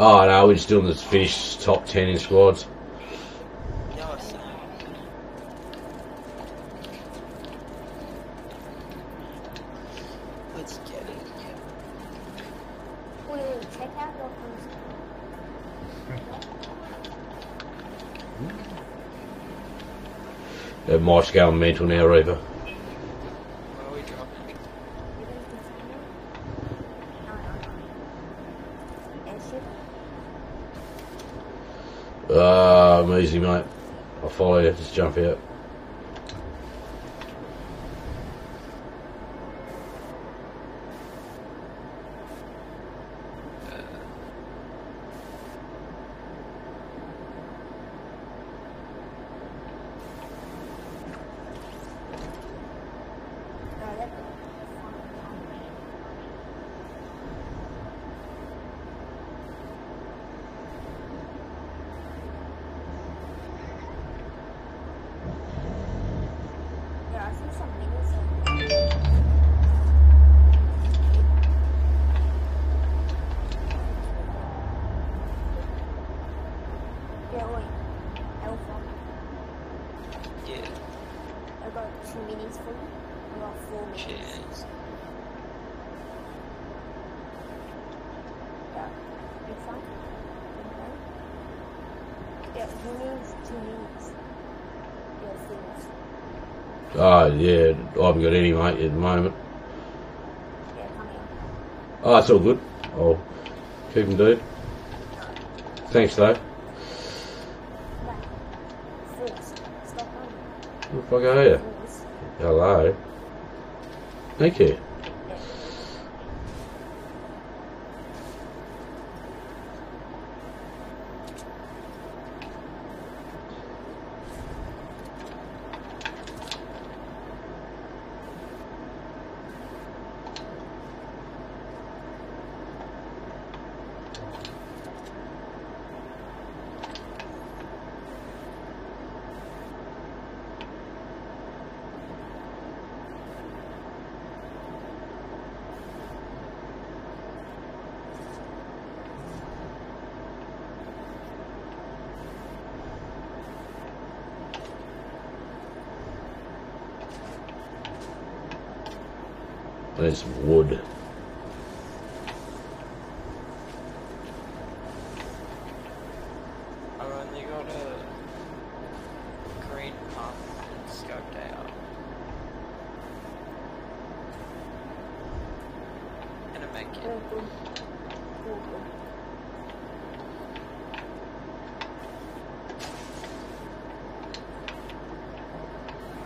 Oh no, we're just doing this fish top ten in squads. Yeah, Let's get it. Wait, wait, check out your first. That Mike's going mental now, Reaper. Where are we dropping? No, no, no. Airship? Ah, I'm easy, mate. I'll follow you. Just jump out. No, that's Yeah, I see some minis. Yeah, wait. Alpha. Yeah. I got two minis for you. Got four minis. Cheers. Yeah. Fun. Okay. Yeah, you need two. Yeah, things. Oh, ah, yeah. I haven't got any, mate, at the moment. Yeah, come. Oh, it's all good. I'll keep them, dude. Thanks, though. Back. Fools. Stop running. Where the fuck are you? Hello. Thank you. go to Green Pump and scout down. And a med kit.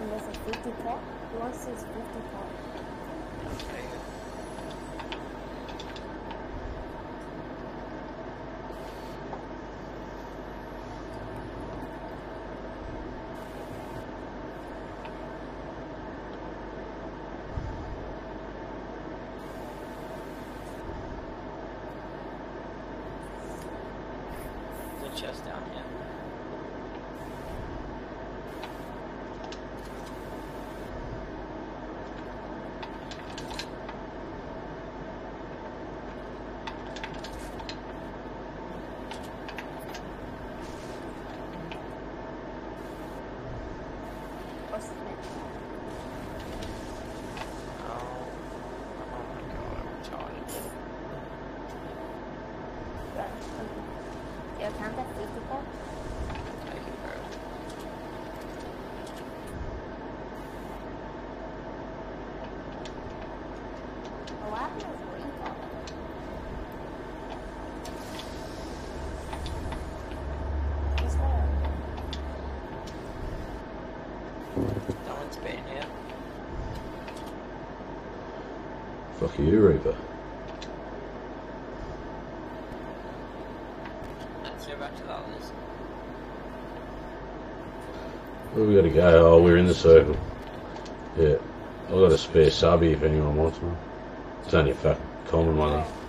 And there's a 50 pot. Plus, What's 50 54? No one's been here. Fuck you, Reaper. Let's go back to the others. Where we gotta go? Oh, we're in the circle. Yeah. I've got a spare subby if anyone wants one. It's only a fucking common one.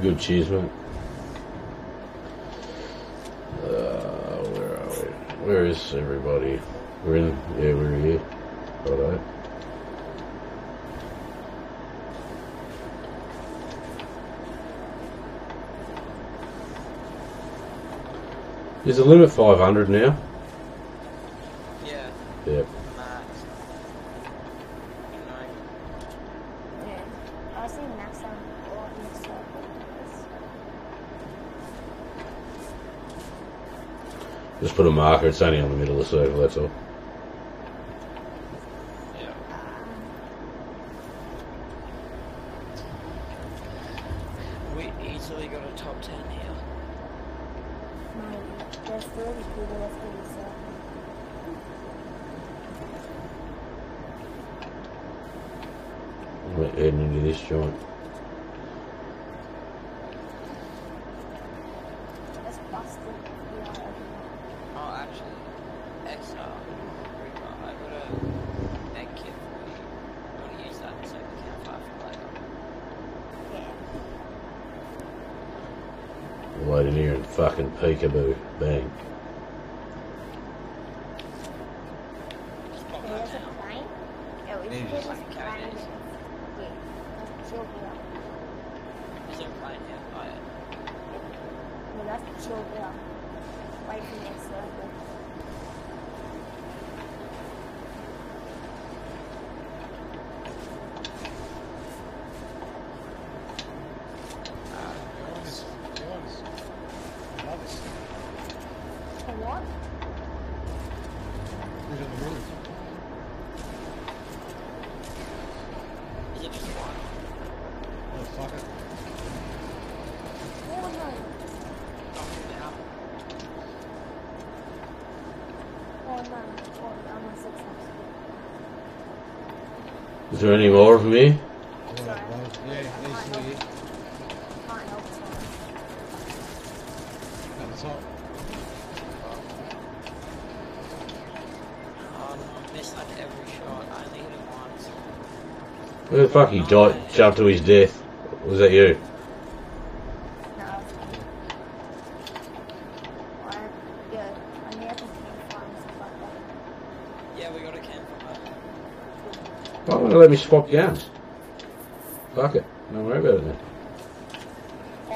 Good cheese, man. Uh, where are we? Where is everybody? We're in. Yeah, we're here. All right. Is the limit 500 now? Just put a marker, it's only on the middle of the circle, that's all. Reykjavik. Is there any more for me? the fuck he died, jumped to his death? Was that you? Why would they let me swap guns? Fuck it. Don't worry about it then.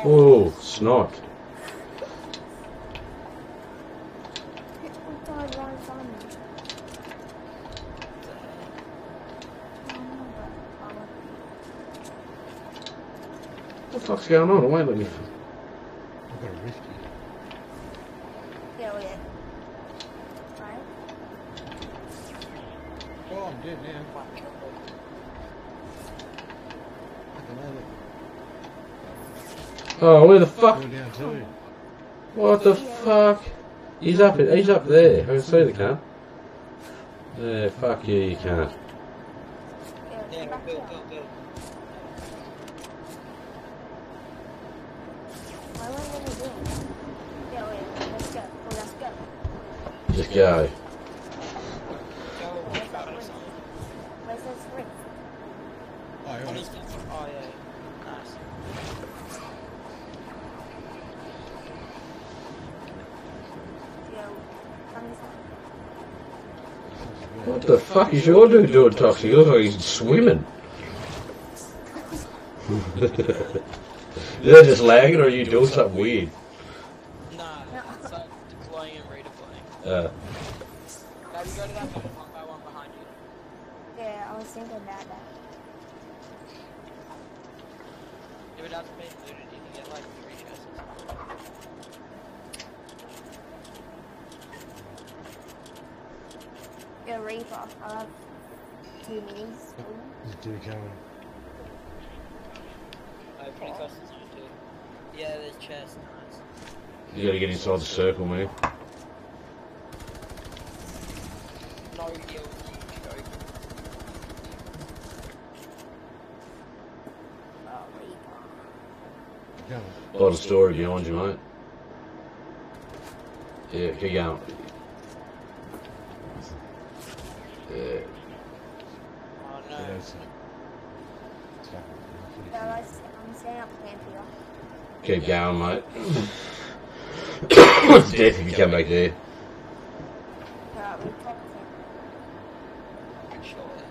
Oh, snot. Going on? It won't let me. I've got a rifty. Yeah, wait. Right? Oh, I'm dead now. Fuck. Fucking hell. Oh, where the fuck? Go down too. What the fuck? He's up. He's up there. I can see the car. Yeah, fuck you. You can't. Yeah, Yeah, back go, here. go, go. Why won't let me do it? Yeah, wait. Let's go. Oh, let's go. Just go. Go, Where's try that or ring? something. Where's this ring? Oh, On yeah. his fence. Oh, yeah, yeah. Nice. Yo, come this way. What the fuck is your dude doing, Toxic? He looks like he's swimming. They're just lagging, or are you doing something weird? Nah, No. it's like deploying and redeploying. Uh, Now you go to that one, one by one behind you. Yeah, I was thinking about that. If it hasn't been looted, you can get like three chests. Yo, Reaper, I have two minis. There's two coming. Oh, pretty close to two. Yeah, there's chests. Nice. you gotta get inside the circle, man. No heals, you joke. Oh, Reaper. Coming. A lot of story behind you, mate. Yeah, keep going. Yeah. Oh Yeah, no. that's it. It's fucking pretty Yeah, let's, I'm setting up camp here. Keep going, mate. death if you come back there. Yeah, we top camp. Pretty sure. yeah.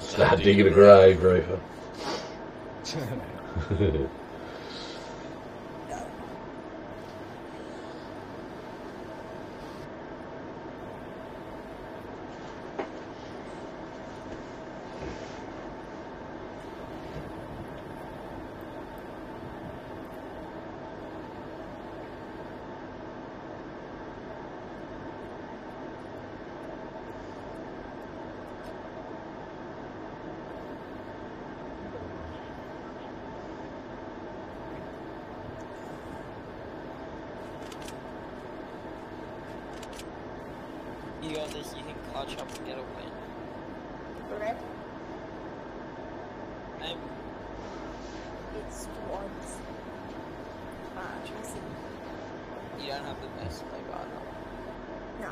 Start digging a grave, Reaper. You got this, you can clutch up and get a win. Red, Um, it's towards. Uh, Jesse. you don't have the best play partner. No.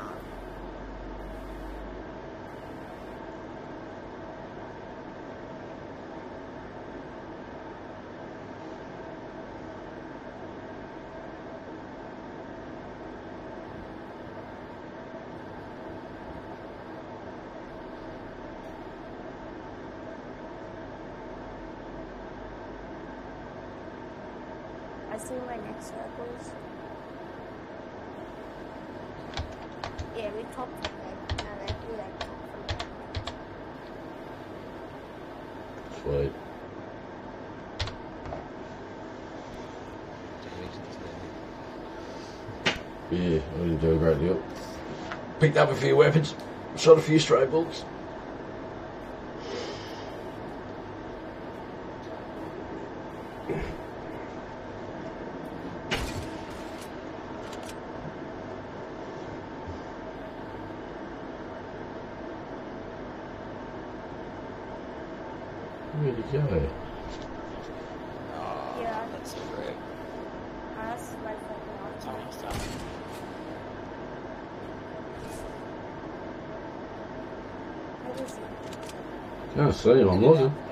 I see my next circles. Yeah, we talked to them, and I feel like Sweet. Yeah, I didn't do a great deal. Picked up a few weapons, shot a few stray bullets. Where did it go? Yeah. That's so great. That's my Can't see him, I'm looking.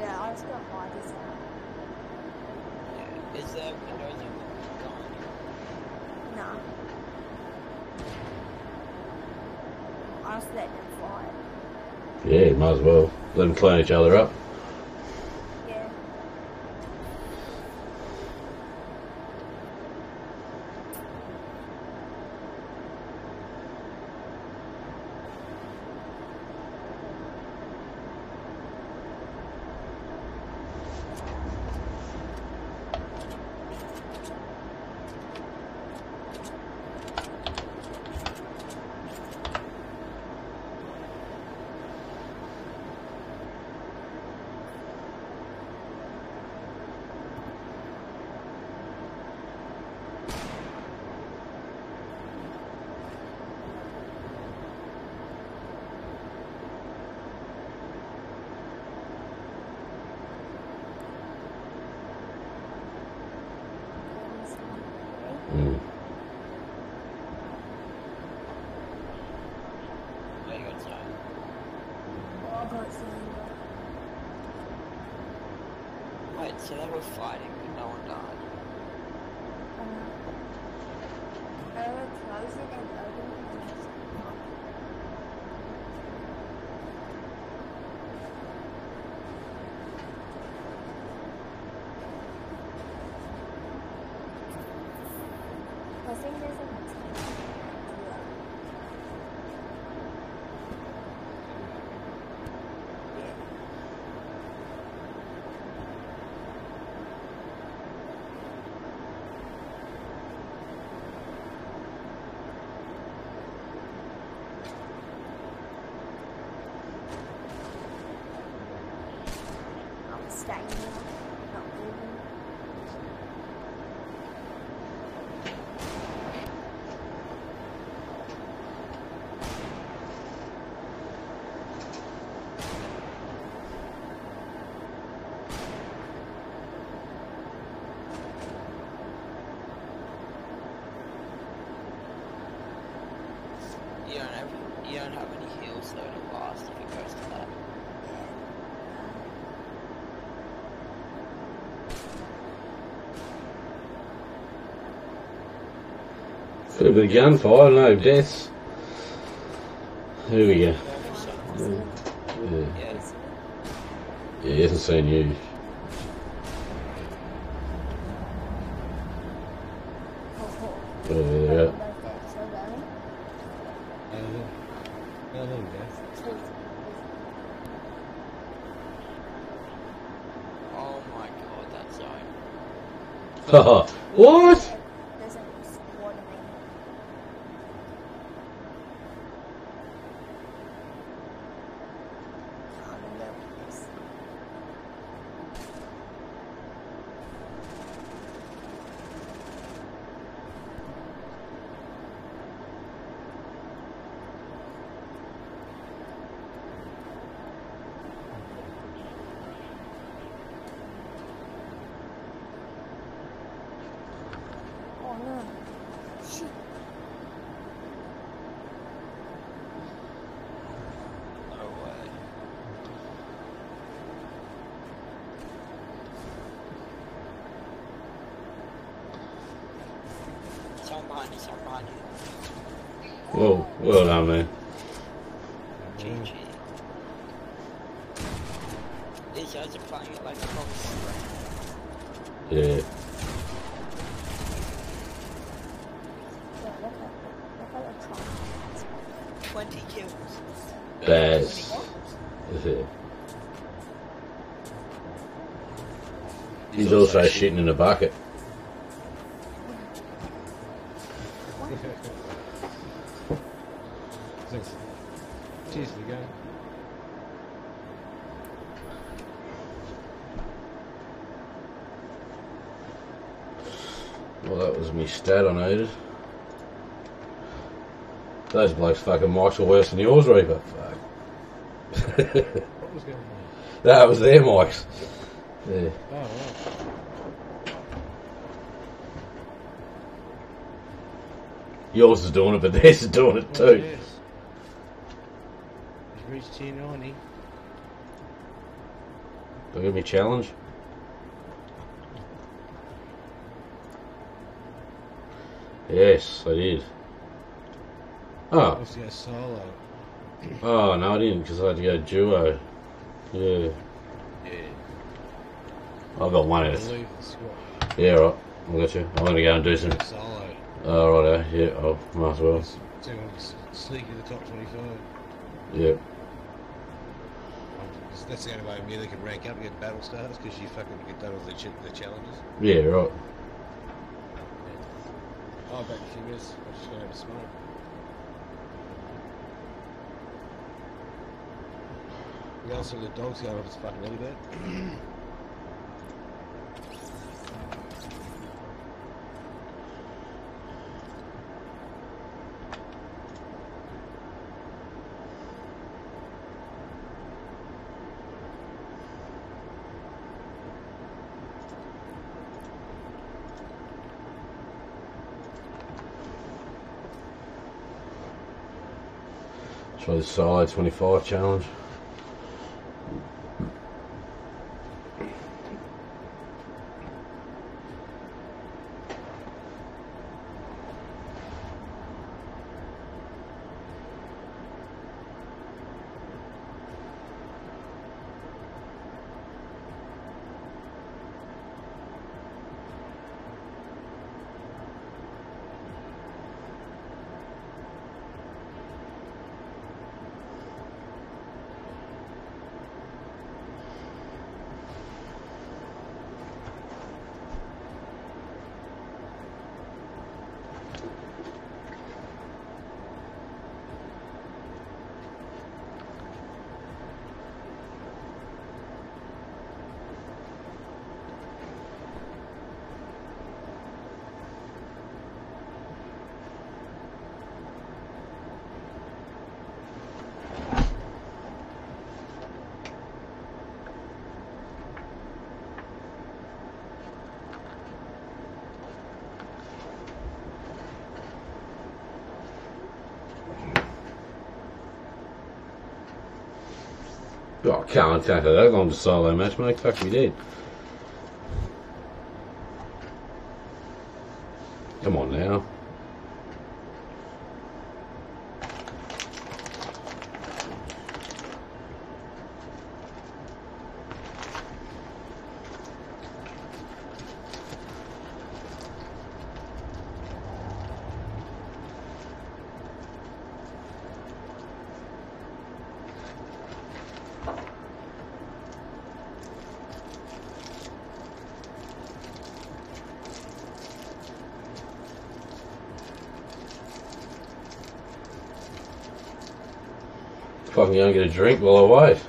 Yeah, I'll gonna buy this. Yeah, is gone? No. I fly. Yeah, might as well. Let them clean each other up. 现在 tìm. site. Could have been gunfire, no I don't know, deaths. Here we go. Yeah. Yeah. he hasn't seen you. Oh, yeah. Oh my god, that's zone. what? 20 kills. Baz. Yeah. He's also shitting in a bucket. Thanks. Cheers to the game. Well, that was me stat I needed. Those blokes fucking mics are worse than yours, Reaper. Fuck. What was going on? that was their mics. Yeah. Oh, right. Yours is doing it, but theirs is doing it too. yes. He's reached tier 90. Don't give me a challenge. Yes, I did. Oh, Wants to go solo. oh no, I didn't because I had to go duo. Yeah, Yeah. I've got one I out. Yeah, right. I got you. I'm gonna go and do some. Solo. Oh, right, yeah. Oh, might as well. Let's see if I can s- sneak in the top 25. Yeah. That's the only way Amelia can rank up and get battle stars because you fucking get done with the, ch- the challenges. Yeah, right. Oh, back a few minutes. I'm just going to have a smoke. Other side the dog's going off its fucking early bed. Try the solo 25 challenge. Oh, take that long to solo match, mate. Fuck me dead. Come on now. Fucking going to get a drink while I wait.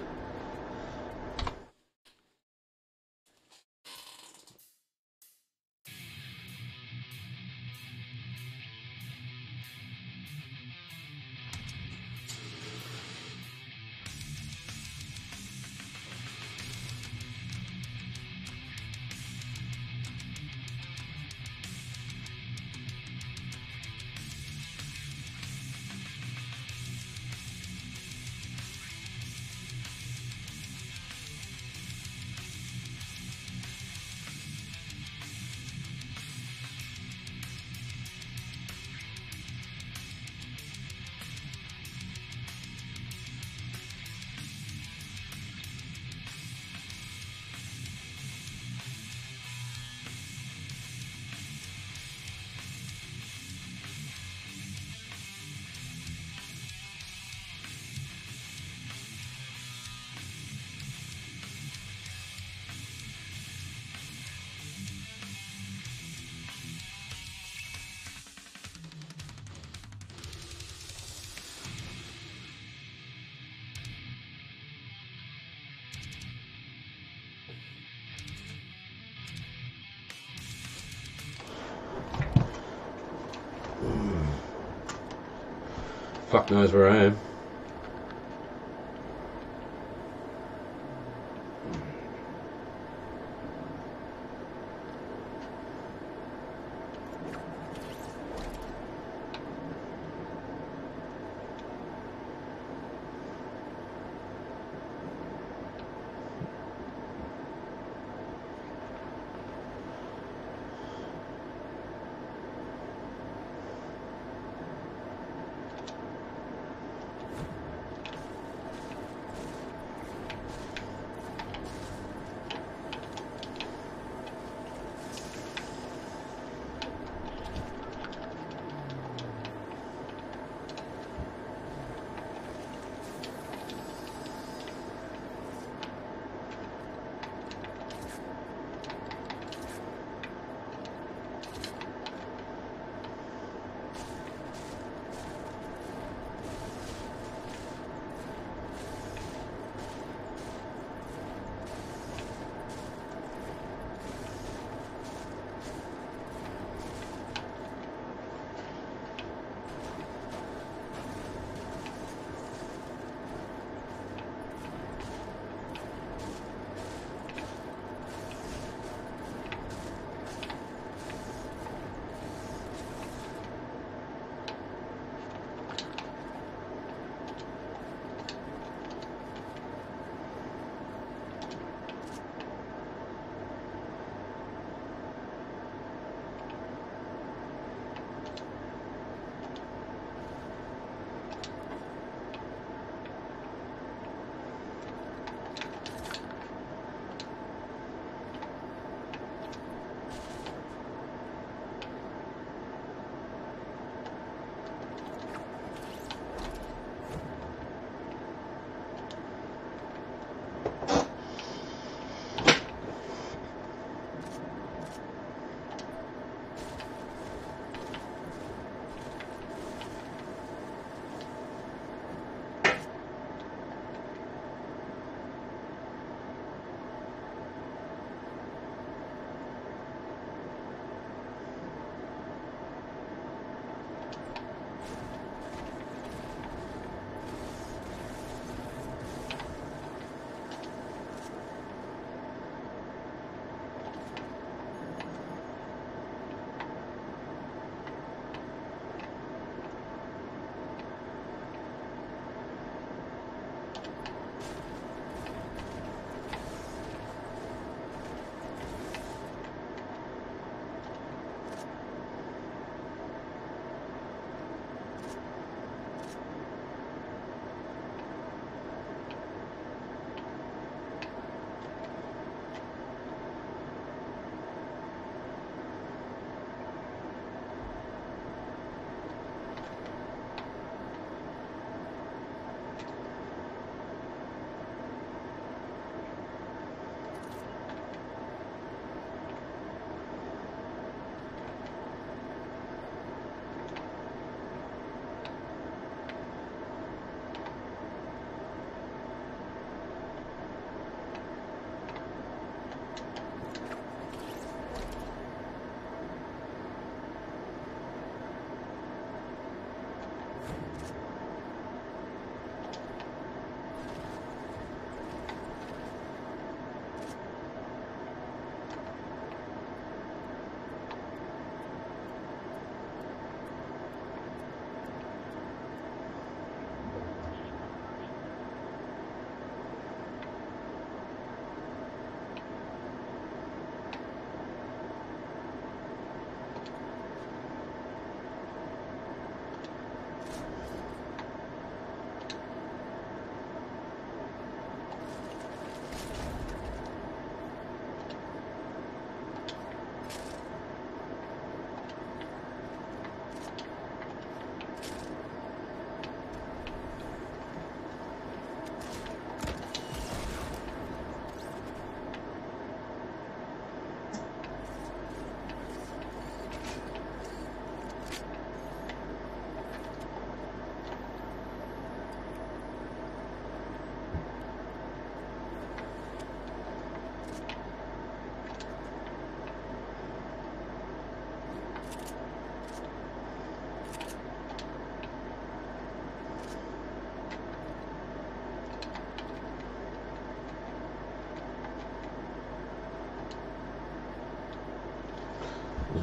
Knows where I am.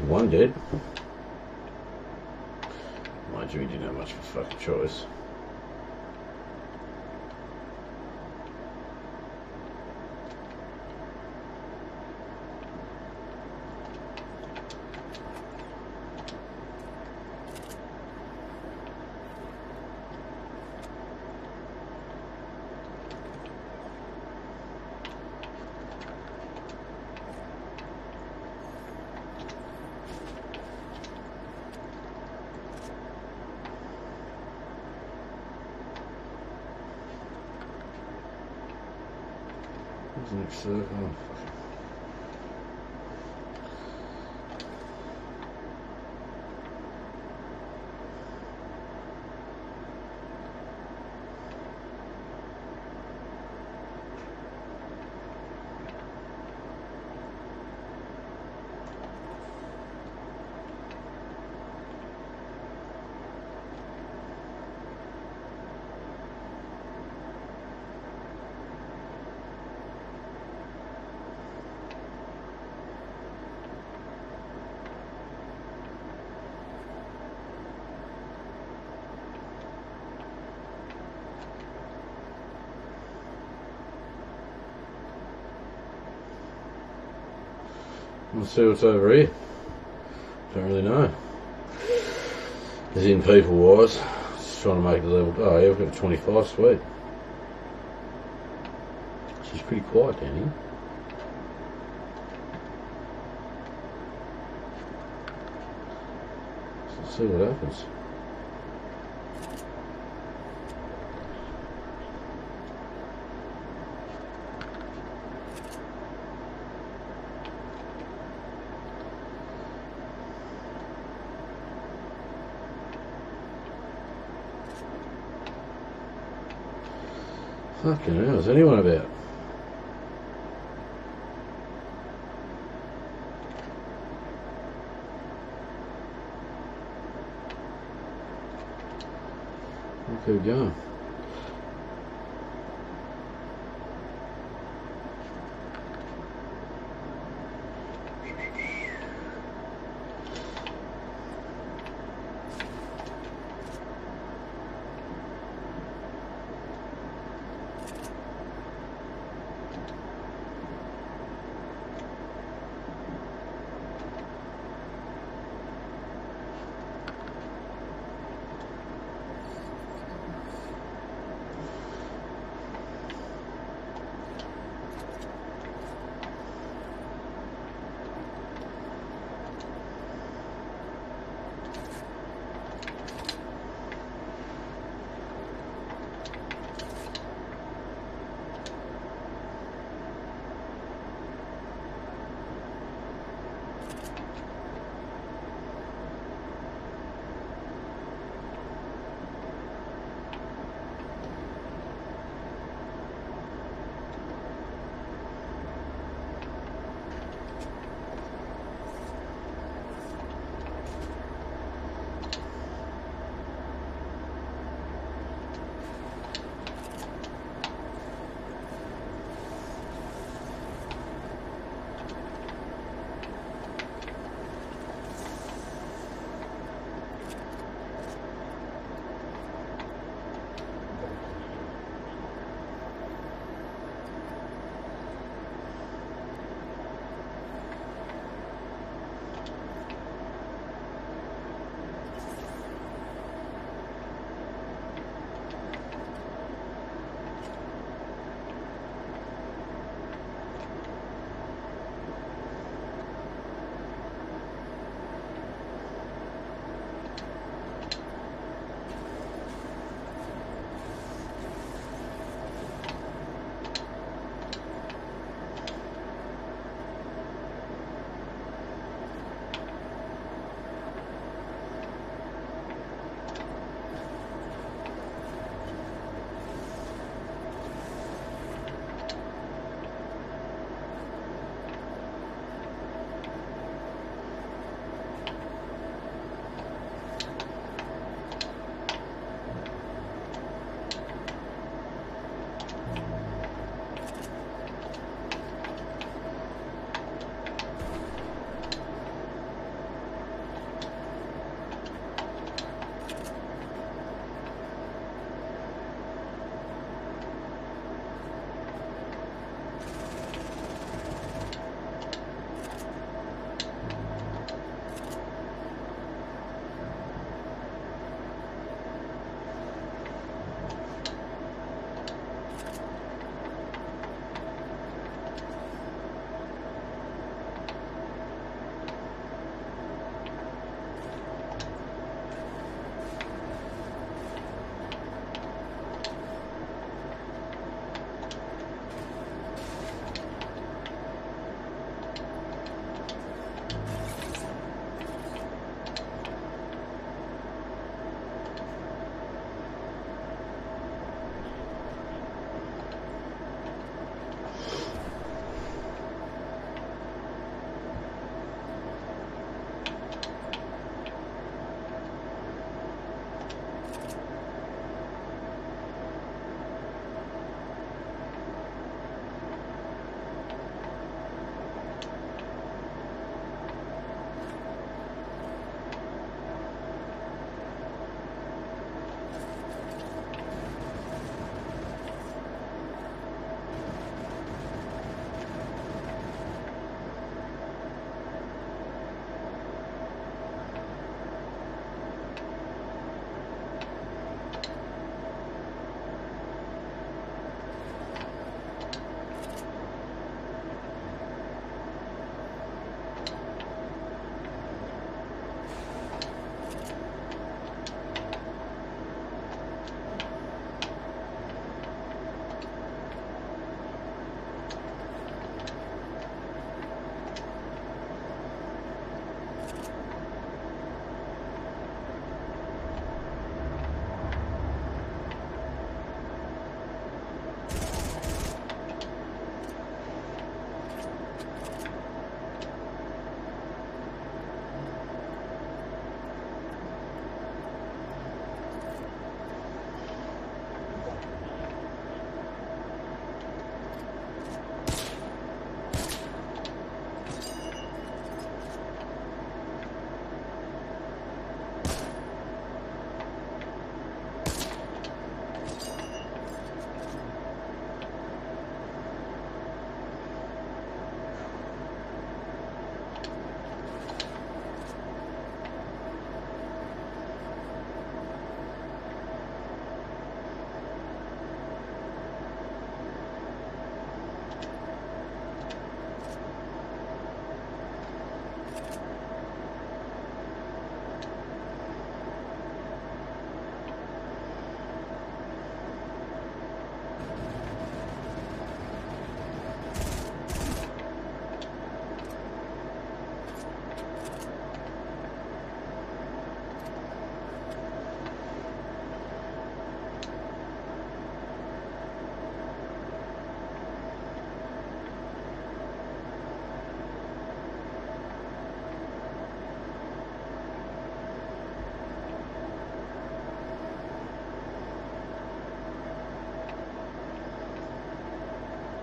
One dead. Mind you, he didn't have much of a fucking choice. What's the next see what's over here. Don't really know. As in people wise, just trying to make the level. Oh yeah, we've got 25, sweet. She's pretty quiet down here. Let's see what happens. Fucking hell, is anyone about? Who going.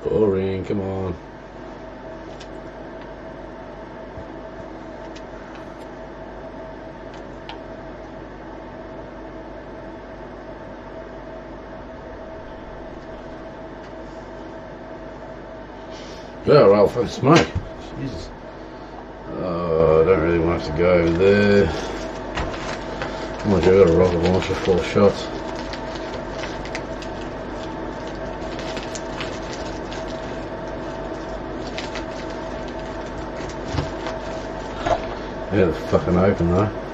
Boring, come on. Yeah, well, fucking smoke. Jesus. Oh, I don't really want to go there. Oh my god, I got a rocket launcher full of shots. Yeah, they're fucking open though.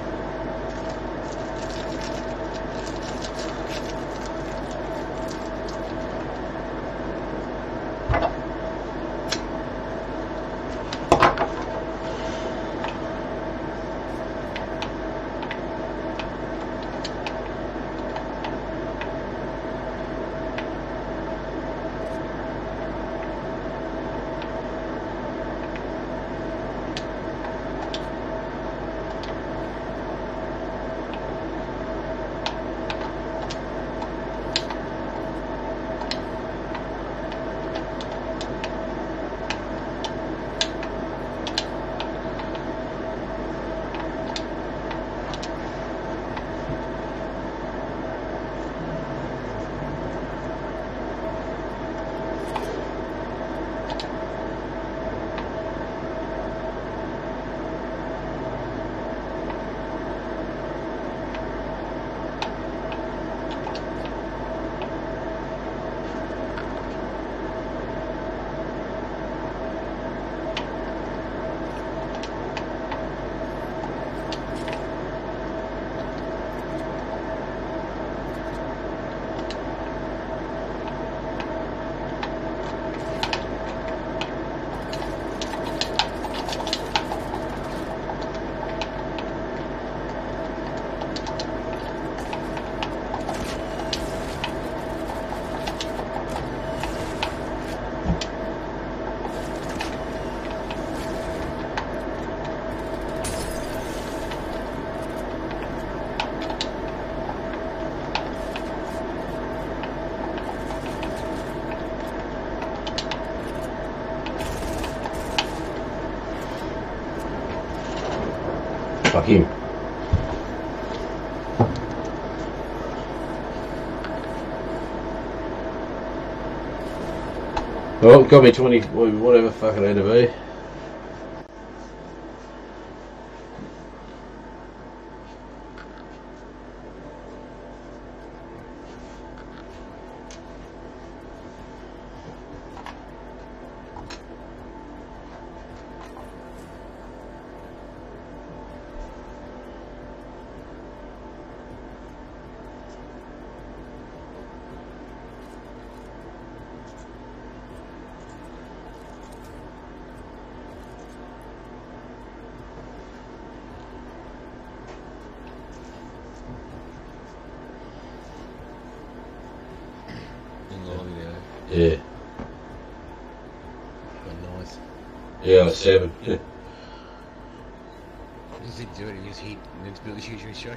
Well, got me 20, whatever fucking had to be.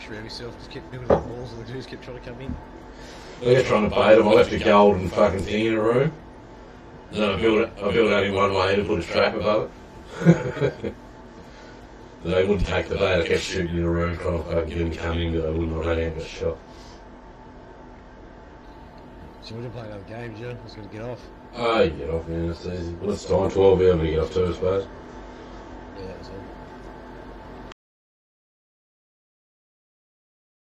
Huge infrastructure around himself. Just kept building up walls and the dudes kept trying to come in. I was trying to bait him. I left a golden fucking thing in a room. And then I built it. I built only one way to put a trap above it. they wouldn't take the bait. I kept shooting in a room trying to fucking get him coming, but they would not run out and got shot. So we didn't play another game, Joe. I was going to get off. Oh, you get off, man. It's easy. Well, it's time. 12 hours to get off too, I suppose. Yeah, that was all.